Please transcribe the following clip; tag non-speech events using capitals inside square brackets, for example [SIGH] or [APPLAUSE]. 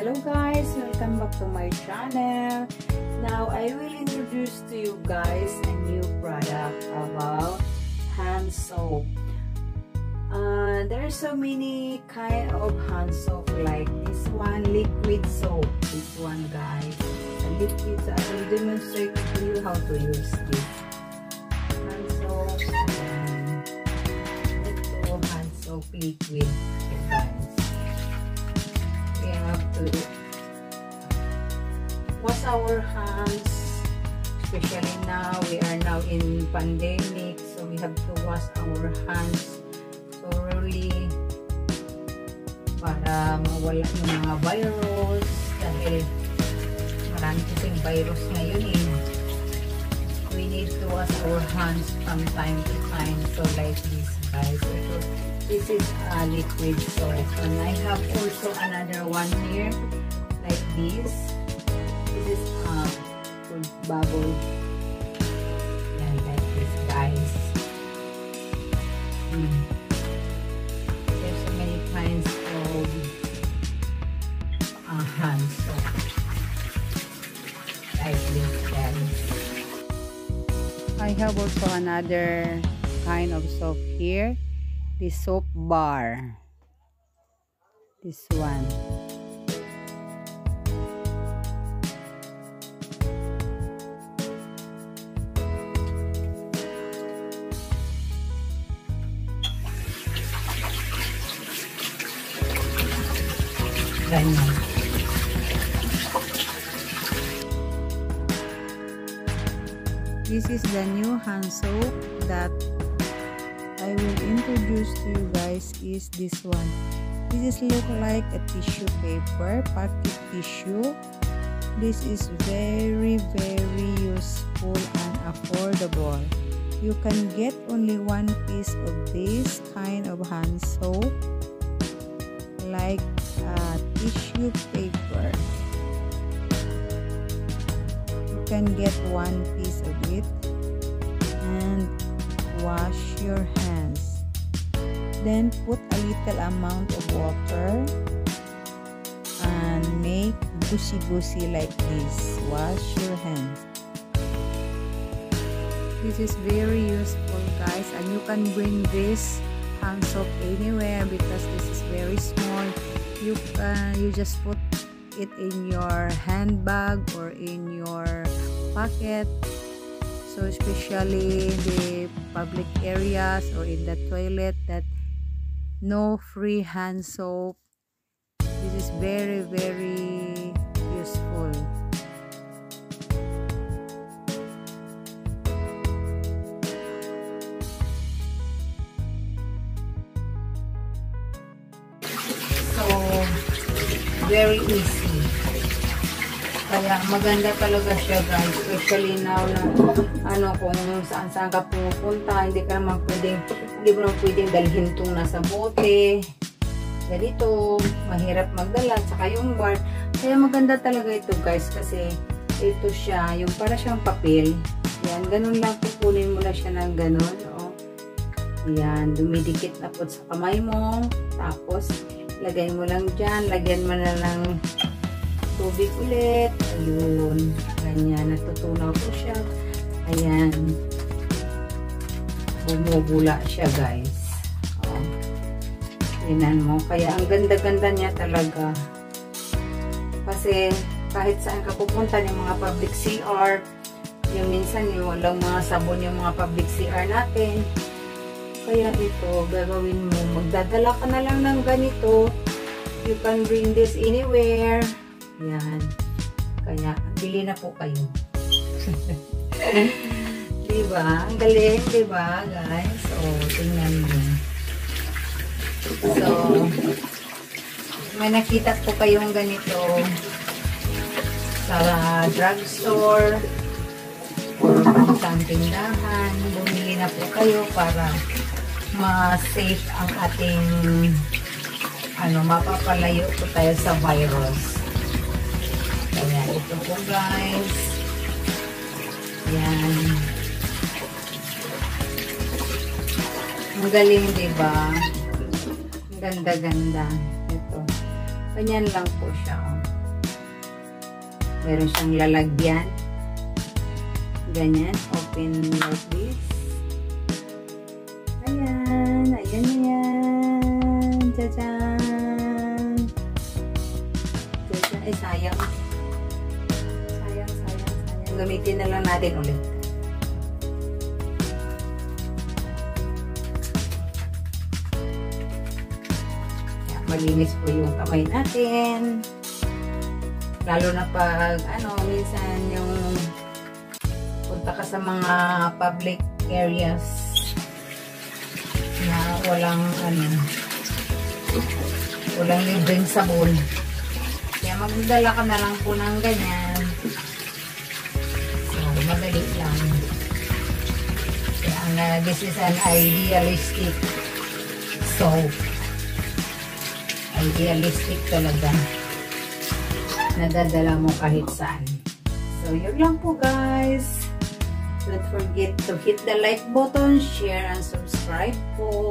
Hello guys! Welcome back to my channel. Now, I will introduce to you guys a new product about hand soap. Uh, there are so many kind of hand soap like this one, liquid soap. This one guys. Liquid, I will demonstrate to you how to use this. Hand soap. And hand soap liquid. Have to wash our hands especially now we are now in pandemic so we have to wash our hands thoroughly para mawala yung mga virus dahil marami kasing virus ngayon eh. We need to wash our hands from time to time so like this guys. so this is a liquid soap and I have also another one here like this. This is uh, food bubble. Yan like this guys. Mm. there's so many kinds of uh, hand soap like this guys I have also another kind of soap here. The soap bar. This one. ganyan This is the new hand soap that I will introduce to you guys is this one. This is look like a tissue paper, pocket tissue. This is very very useful and affordable. You can get only one piece of this kind of hand soap like uh, tissue paper. You can get one piece of it and wash your hands. Then put a little amount of water and make goosey-goosey like this. Wash your hands. This is very useful guys and you can bring this hand soap anywhere because this is very small. You can you just put it in your handbag or in your pocket so especially in the public areas or in the toilet that no free hand soap this is very very useful So, very easy. Kaya maganda talaga siya guys. Especially now na ano kung saan saan ka pumupunta. Hindi ka naman pwedeng, hindi mo naman pwedeng dalhin itong nasa bote. Ganito, mahirap magdala. Tsaka yung bar. Kaya maganda talaga ito guys kasi ito siya, yung para siyang papel. Yan, ganun lang kukunin mo na siya ng ganun. Oh. Yan, dumidikit na po sa kamay mo. Tapos, lagay mo lang dyan. Lagyan mo na lang tubig ulit. Ayun. Ganyan. Natutunaw po siya. Ayan. Bumubula siya, guys. Oh. Tinan mo. Kaya, ang ganda-ganda niya talaga. Kasi, kahit saan ka pupunta ng mga public CR, yung minsan yung walang mga sabon yung mga public CR natin, kaya ito, gagawin mo, magdadala ka na lang ng ganito. You can bring this anywhere. Yan. Kaya, bili na po kayo. [LAUGHS] diba? Ang galing, diba, guys? So, tingnan mo. So, may nakita po kayong ganito sa drugstore or sa tindahan. Bumili na po kayo para ma-safe ang ating ano, mapapalayo po tayo sa virus. Kaya ito po guys. Yan. Ang galing, diba? Ang ganda-ganda. Ito. Ganyan lang po siya. Oh. Meron siyang lalagyan. Ganyan. Open like this. Ayan. Ayan yan. Tadaan. Tadaan. Ay, sayang. Gamitin na lang natin ulit. Ayan, malinis po yung kamay natin. Lalo na pag, ano, minsan yung punta ka sa mga public areas na walang, ano, walang libreng sabon. Kaya magdala ka na lang po ng ganyan. Madali lang. Kaya ang, uh, this is an idealistic soap. Idealistic talaga. Nadadala mo kahit saan. So, yun lang po guys. Don't forget to hit the like button, share, and subscribe po.